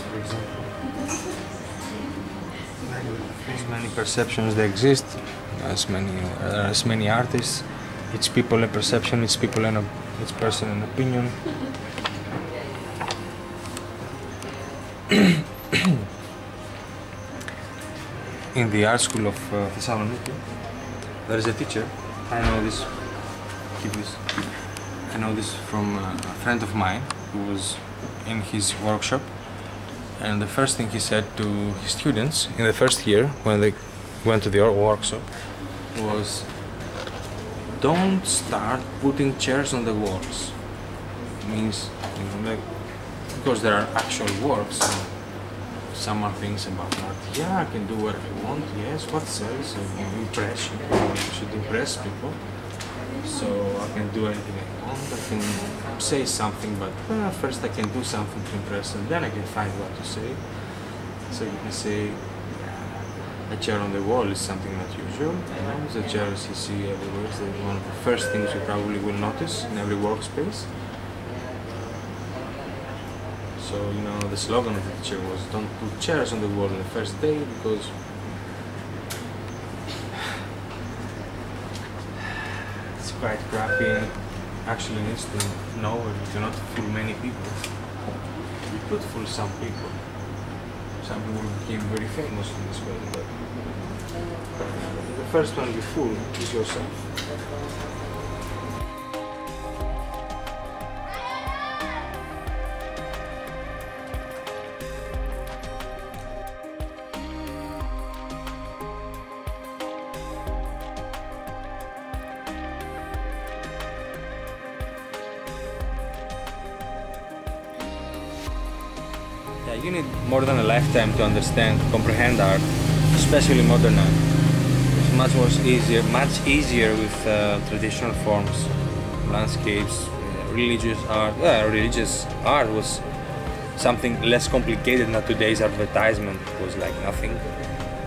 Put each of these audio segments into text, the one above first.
For example. As many perceptions they exist, as many uh, as many artists. Each people a perception, each people and each person an opinion. in the art school of uh, Thessaloniki, there is a teacher. I know this. I know this from uh, a friend of mine who was in his workshop. And the first thing he said to his students in the first year when they went to the workshop was don't start putting chairs on the walls. Means, you know, like, because there are actual works. Some are things about art. Yeah, I can do what I want. Yes, what sells? Uh, impress. You should impress people. So I can do anything I want. I can say something, but uh, first I can do something to impress, and then I can find what to say. So you can say a chair on the wall is something not usual. You know, the chairs you see everywhere is one of the first things you probably will notice in every workspace. So you know the slogan of the teacher was "Don't put chairs on the wall on the first day because." It's quite crappy and actually needs to know that you cannot fool many people. You could fool some people. Some people became very famous in this way, but the first one you fool is yourself. Yeah, you need more than a lifetime to understand, comprehend art, especially modern art. It's much more easier, much easier with uh, traditional forms, landscapes, uh, religious art. Yeah, religious art was something less complicated than today's advertisement. It was like nothing.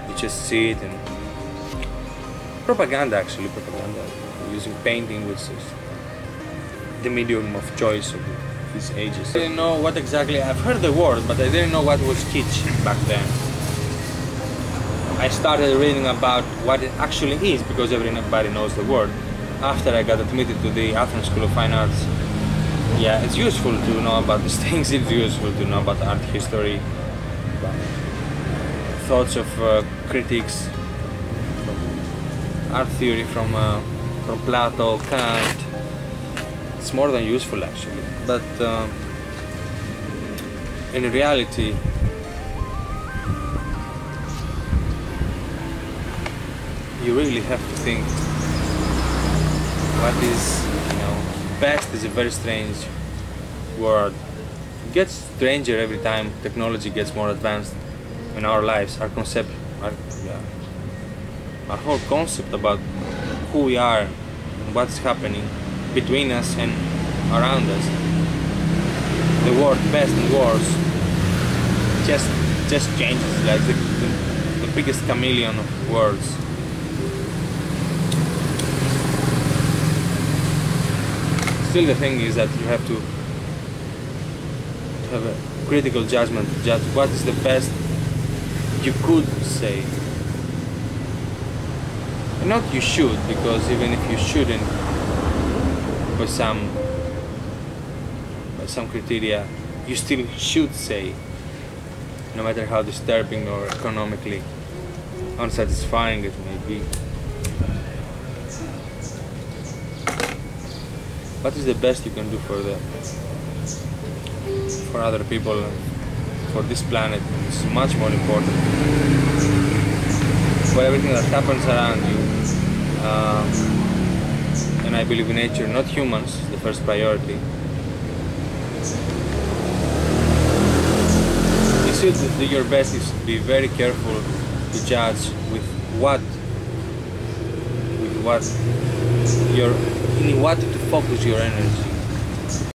You just see it and propaganda actually propaganda using painting which is the medium of choice of these ages. I didn't know what exactly, I've heard the word, but I didn't know what was kitsch back then. I started reading about what it actually is because everybody knows the word. After I got admitted to the Athens School of Fine Arts, yeah, it's useful to know about these things, it's useful to know about art history, about thoughts of uh, critics, art theory from, uh, from Plato, Kant, it's more than useful actually. But uh, in reality you really have to think what is you know best is a very strange word it gets stranger every time technology gets more advanced in our lives our concept our, yeah, our whole concept about who we are and what's happening between us and around us. The word best and worst just just changes like the, the, the biggest chameleon of words. Still the thing is that you have to, have a critical judgment to judge what is the best you could say. And not you should, because even if you shouldn't, by some by some criteria you still should say no matter how disturbing or economically unsatisfying it may be. What is the best you can do for the for other people for this planet is much more important. For everything that happens around you uh, and I believe in nature, not humans, the first priority. You should do your best is be very careful to judge with what with what your in what to focus your energy.